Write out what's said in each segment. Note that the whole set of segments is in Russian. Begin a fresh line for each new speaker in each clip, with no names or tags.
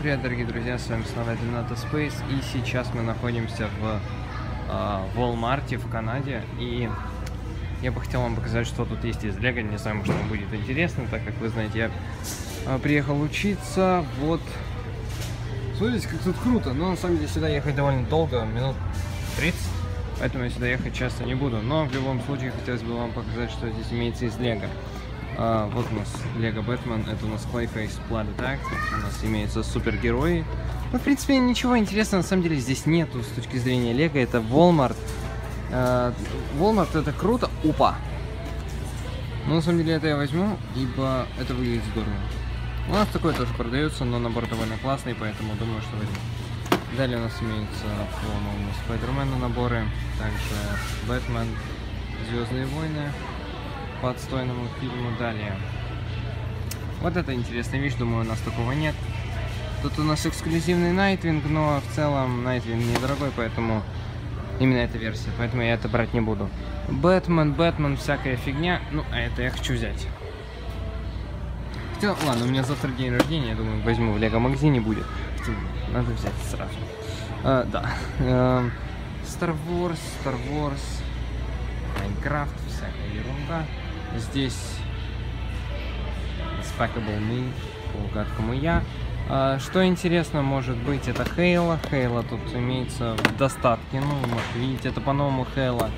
привет, дорогие друзья, с вами снова Donato Space, и сейчас мы находимся в э, Walmart в Канаде, и я бы хотел вам показать, что тут есть из Лего, не знаю, может вам будет интересно, так как вы знаете, я э, приехал учиться, вот, смотрите, как тут круто, но на самом деле сюда ехать довольно долго, минут 30, поэтому я сюда ехать часто не буду, но в любом случае хотелось бы вам показать, что здесь имеется из Лего. А, вот у нас Лего Бэтмен, это у нас Clayface Blood Attack, у нас имеются супергерои. Ну, в принципе, ничего интересного на самом деле здесь нету с точки зрения Лего, это Walmart. А, Walmart это круто, опа! Но на самом деле это я возьму, ибо это выглядит здорово. У нас такое тоже продается, но набор довольно классный, поэтому думаю, что возьму. Далее у нас имеются, по-моему, Спайдермена наборы, также Бэтмен, Звездные войны, по отстойному фильму далее. Вот это интересная вещь, думаю, у нас такого нет. Тут у нас эксклюзивный Nightwing, но в целом Nightwing недорогой, поэтому именно эта версия, поэтому я это брать не буду. Бэтмен, Бэтмен, всякая фигня, ну, а это я хочу взять. Хотя, ладно, у меня завтра день рождения, я думаю, возьму в Лего магазине будет. Надо взять сразу. А, да. Эм, Star Wars, Star Wars, Майнкрафт, всякая ерунда. Здесь Despicable Me, по я. А, что интересно может быть, это Хейла. Хейла тут имеется в достатке. Ну, вы можете видеть, это по-новому Хейла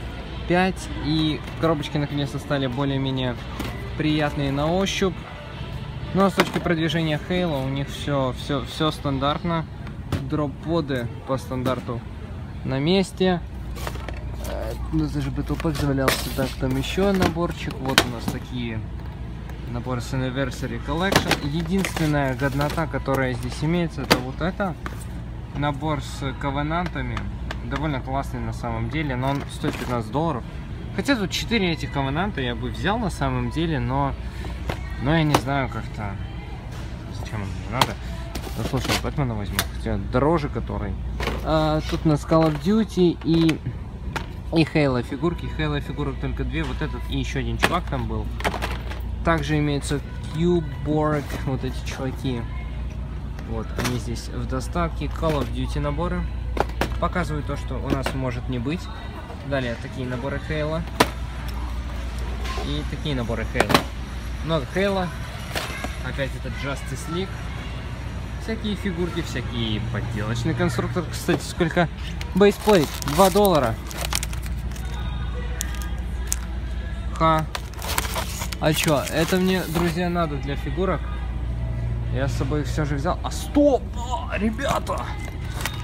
5. И коробочки наконец-то стали более-менее приятные на ощупь. Но с точки продвижения Хейла у них все, все, все стандартно. Дроп-поды по стандарту на месте. Ну, даже бы тупо завалялся. Так, там еще наборчик. Вот у нас такие наборы с Anniversary Collection. Единственная годнота, которая здесь имеется, это вот это. Набор с ковенантами. Довольно классный на самом деле, но он стоит 15 долларов. Хотя тут 4 этих ковенанта я бы взял на самом деле, но... Но я не знаю как-то... Зачем он мне надо? Ну, слушай, Бэтмена возьму. Хотя дороже который. А, тут на Call of Duty и и Хейла фигурки. Хейла фигурок только две. Вот этот и еще один чувак там был. Также имеются Q-Borg, вот эти чуваки. Вот, они здесь в доставке. Call of Duty наборы. Показывают то, что у нас может не быть. Далее такие наборы Хейла. И такие наборы Halo. Много Halo. Опять этот Justice League. Всякие фигурки, всякие подделочные конструктор. Кстати, сколько? Baseplate. 2 доллара. Ха. А чё, это мне, друзья, надо для фигурок. Я с собой их все же взял. А стоп! О, ребята!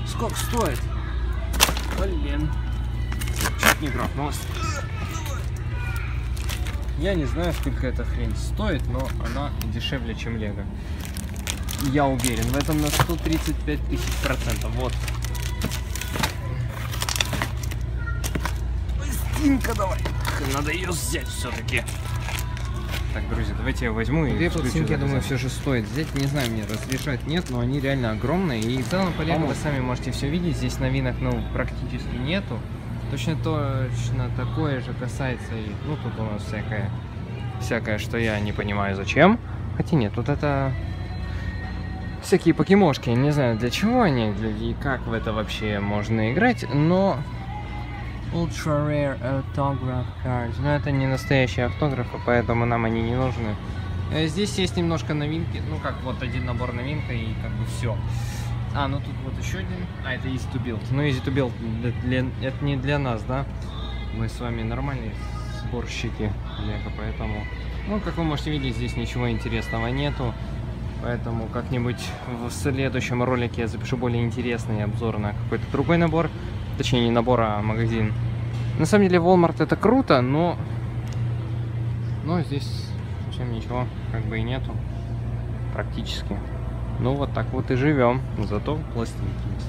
Сколько стоит? Блин. Чуть не грохнулась. Я не знаю, сколько эта хрень стоит, но она дешевле, чем Лего. Я уверен в этом на 135 тысяч процентов. Вот. Стинка давай надо ее взять все-таки. Так, друзья, давайте я возьму и... Две пластинки, я думаю, все же стоит взять. Не знаю, мне разрешать нет, но они реально огромные. И в целом, по вы сами можете все видеть. Здесь новинок, ну, практически нету. Точно точно такое же касается и... Ну, тут у нас всякое... Всякое, что я не понимаю, зачем. Хотя нет, тут это... Всякие покемошки. Не знаю, для чего они, для... и как в это вообще можно играть, но Ultra Rare Autograph Cards. Но это не настоящие автографы, поэтому нам они не нужны. Э, здесь есть немножко новинки. Ну как, вот один набор новинка и как бы все. А, ну тут вот еще один. А, это Easy to Build. Ну, Easy to Build, для, для, это не для нас, да? Мы с вами нормальные сборщики Лего, поэтому... Ну, как вы можете видеть, здесь ничего интересного нету. Поэтому как-нибудь в следующем ролике я запишу более интересный обзор на какой-то другой набор. Точнее, не набор, а магазин. На самом деле, Walmart это круто, но... Но здесь совсем ничего как бы и нету. Практически. Ну, вот так вот и живем. Зато пластинки есть.